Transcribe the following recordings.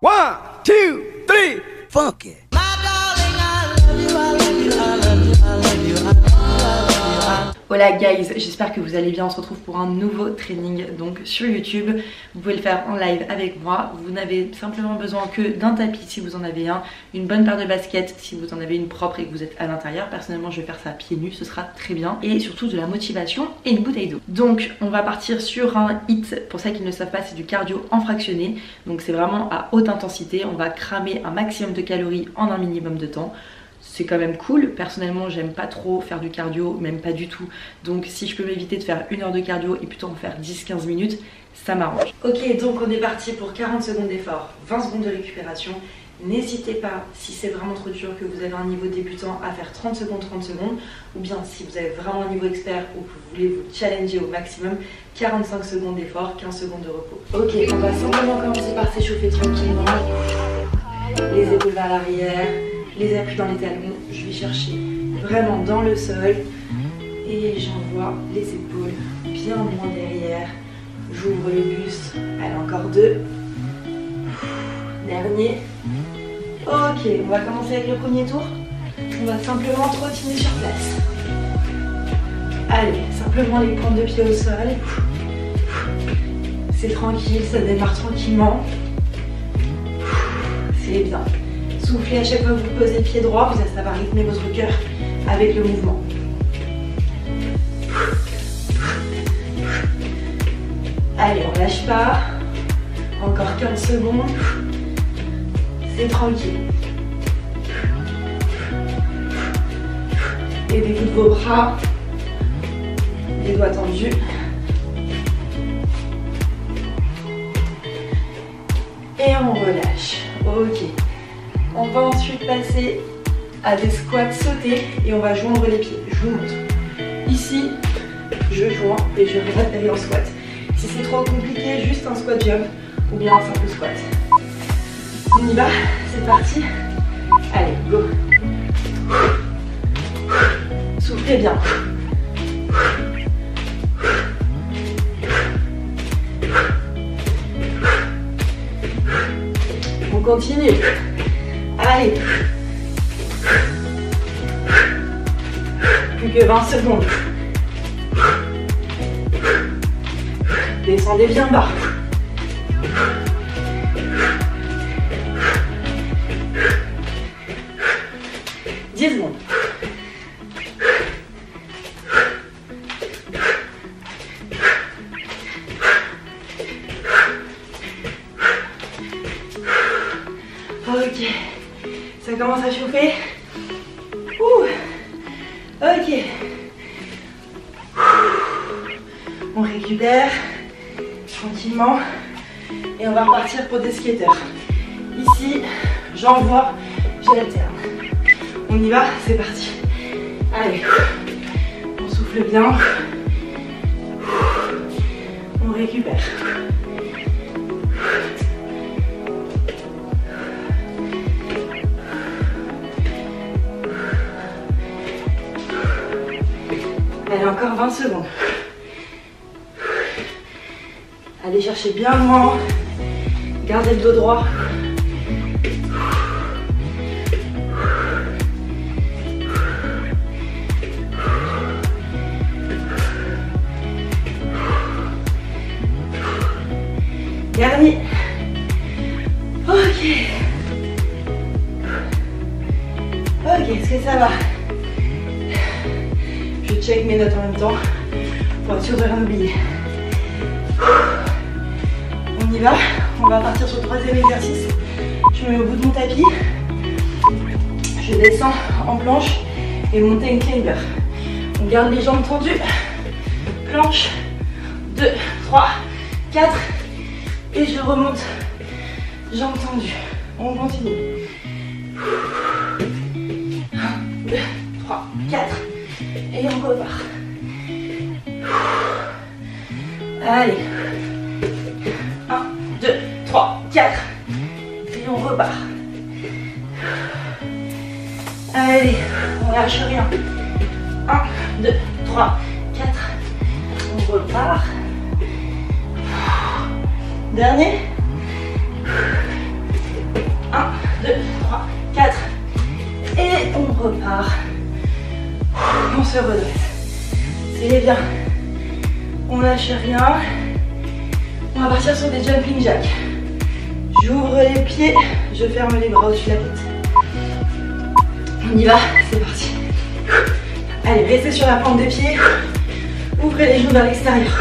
One, two, three, funky. My darling, I love you, I love you. Hola guys, j'espère que vous allez bien, on se retrouve pour un nouveau training donc sur YouTube. Vous pouvez le faire en live avec moi, vous n'avez simplement besoin que d'un tapis si vous en avez un, une bonne paire de baskets si vous en avez une propre et que vous êtes à l'intérieur. Personnellement je vais faire ça pieds nus, ce sera très bien. Et surtout de la motivation et une bouteille d'eau. Donc on va partir sur un hit, pour ceux qui ne savent pas c'est du cardio en fractionné. Donc c'est vraiment à haute intensité, on va cramer un maximum de calories en un minimum de temps c'est quand même cool. Personnellement, j'aime pas trop faire du cardio, même pas du tout. Donc si je peux m'éviter de faire une heure de cardio et plutôt en faire 10-15 minutes, ça m'arrange. Ok, donc on est parti pour 40 secondes d'effort, 20 secondes de récupération. N'hésitez pas, si c'est vraiment trop dur, que vous avez un niveau débutant, à faire 30 secondes, 30 secondes. Ou bien si vous avez vraiment un niveau expert ou que vous voulez vous challenger au maximum, 45 secondes d'effort, 15 secondes de repos. Ok, on va simplement commencer par s'échauffer tranquillement. Les épaules vers l'arrière, les appuis dans les talons. Je vais chercher vraiment dans le sol et j'envoie les épaules bien loin derrière. J'ouvre le buste. Allez, encore deux. Dernier. Ok, on va commencer avec le premier tour. On va simplement trottiner sur place. Allez, simplement les pointes de pied au sol. C'est tranquille, ça démarre tranquillement. C'est bien. Soufflez à chaque fois que vous posez le pied droit, vous ça va rythmer votre cœur avec le mouvement. Allez, on lâche pas. Encore 15 secondes. C'est tranquille. Aidez-vous de vos bras. Les doigts tendus. Et on relâche. Ok. On va ensuite passer à des squats sautés et on va joindre les pieds. Je vous montre. Ici, je joins et je aller en squat. Si c'est trop compliqué, juste un squat jump ou bien un simple squat. On y va, c'est parti. Allez, go. Soufflez bien. On continue. Allez. Plus que 20 secondes. Descendez bien bas. Dix secondes. Commence à chauffer. Ouh. Ok. On récupère tranquillement et on va repartir pour des skaters. Ici, j'envoie, j'alterne. On y va, c'est parti. Allez, on souffle bien. On récupère. Allez, encore 20 secondes. Allez chercher bien loin. Gardez le dos droit. Dernier. Ok. Ok, est-ce que ça va? Check mes notes en même temps pour être sûr de rien oublier. On y va. On va partir sur le troisième exercice. Je me mets au bout de mon tapis. Je descends en planche et montée climber. On garde les jambes tendues. Planche. 2, 3, 4. Et je remonte. Jambes tendues. On continue. 1, 2, 3, 4. Et on repart. Allez. 1, 2, 3, 4. Et on repart. Allez, on lâche rien. 1, 2, 3, 4. On repart. Dernier. 1, 2, 3, 4. Et on repart. On se redresse. C'est bien. On lâche rien. On va partir sur des jumping jacks. J'ouvre les pieds, je ferme les bras au-dessus de la tête. On y va, c'est parti. Allez, restez sur la pointe des pieds. Ouvrez les genoux vers l'extérieur.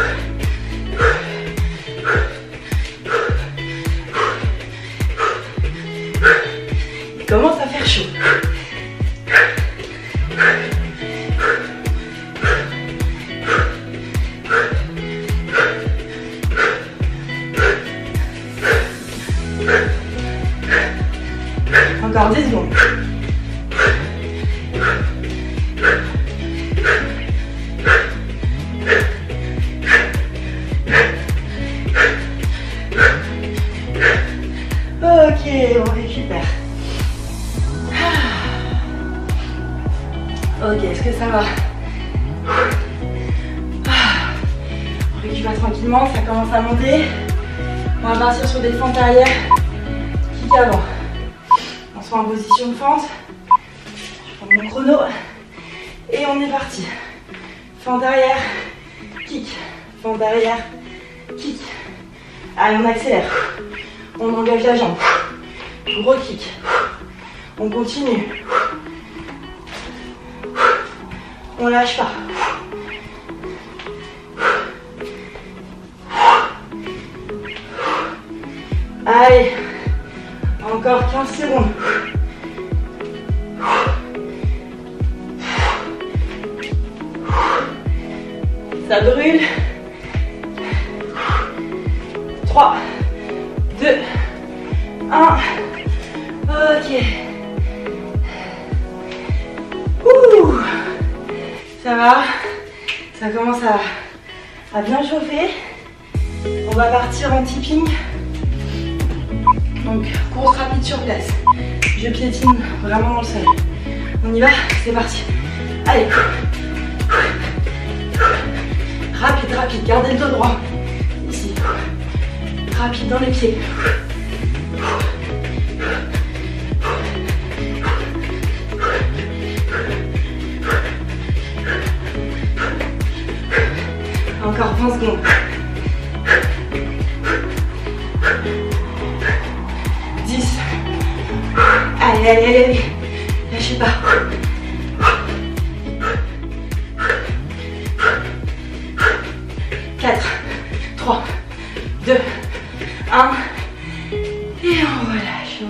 Encore 10 secondes. Ok, on récupère. Ok, est-ce que ça va? On récupère tranquillement, ça commence à monter. On va partir sur des fentes arrière, kick avant. En position de fente. Je prends mon chrono. Et on est parti. Fente arrière, kick. Fente arrière, kick. Allez, on accélère. On engage la jambe. Gros kick. On continue. On lâche pas. Allez, encore 15 secondes. Ça brûle. 3, 2, 1. Ok. Ouh. Ça va. Ça commence à, bien chauffer. On va partir en tipping. Donc, course sur place. Je piétine vraiment dans le sol. On y va C'est parti. Allez. Rapide, rapide. Gardez le dos droit. Ici. Rapide dans les pieds. Encore 20 secondes. Allez, allez, allez. Lâchez pas. Quatre, trois, deux, un. Et on relâche.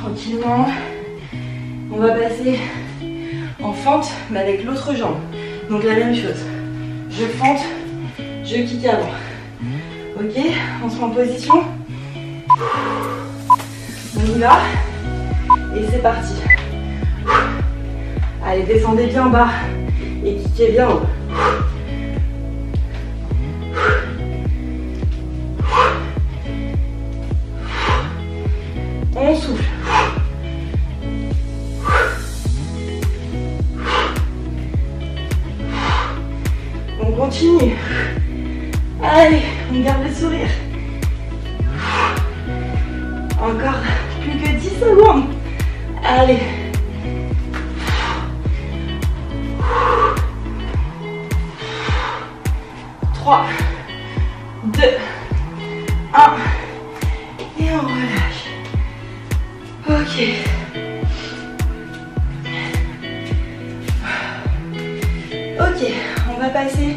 Tranquillement. On va passer en fente, mais avec l'autre jambe. Donc la même chose. Je fente, je kick avant. Ok, on se met en position. On. Et c'est parti. Allez, descendez bien bas et kickez bien haut. On souffle. On continue. Allez, on garde le sourire. Encore que 10 secondes. Allez. Trois, deux, un. Et on relâche. Ok. Ok, on va passer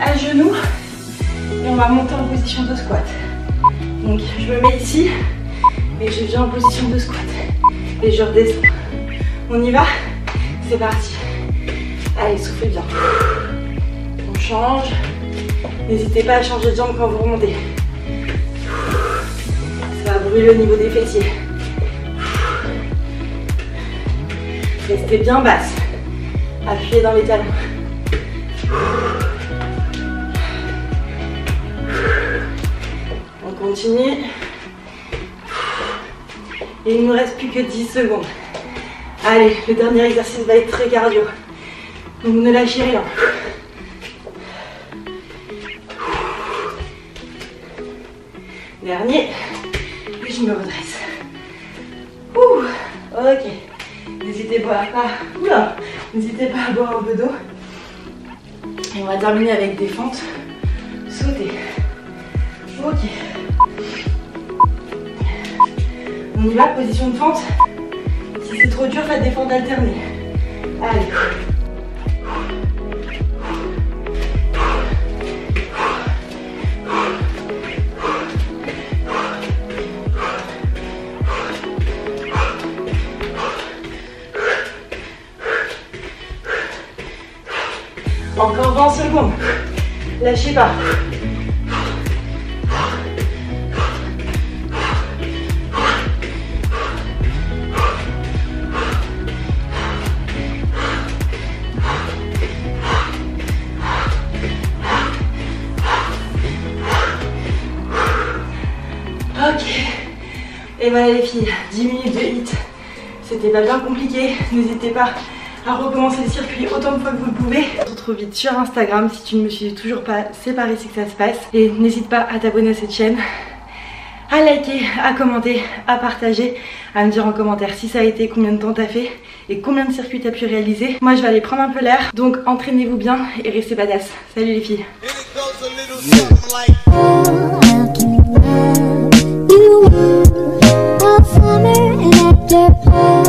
à genoux et on va monter en position de squat. Donc je me mets ici et je viens en position de squat. Et je redescends. On y va? C'est parti. Allez, soufflez bien. On change. N'hésitez pas à changer de jambe quand vous remontez. Ça va brûler au niveau des fessiers. Restez bien basse. Appuyez dans les talons. On continue. Et il ne nous reste plus que 10 secondes. Allez, le dernier exercice va être très cardio. Donc ne lâchez rien. Dernier. Et je me redresse. Ouh, ok. N'hésitez pas, à... Oula. N'hésitez pas à boire un peu d'eau. Et on va terminer avec des fentes sautées. Ok. On y va, position de fente. Si c'est trop dur, faites des fentes alternées. Allez. Encore 20 secondes. Lâchez pas. Et voilà les filles, 10 minutes de hit. C'était pas bien compliqué. N'hésitez pas à recommencer le circuit autant de fois que vous le pouvez. On se retrouve vite sur Instagram. Si tu ne me suis toujours pas, c'est par que ça se passe. Et n'hésite pas à t'abonner à cette chaîne, à liker, à commenter, à partager, à me dire en commentaire si ça a été, combien de temps t'as fait et combien de circuits t'as pu réaliser. Moi je vais aller prendre un peu l'air, donc entraînez-vous bien et restez badass. Salut les filles Thank you.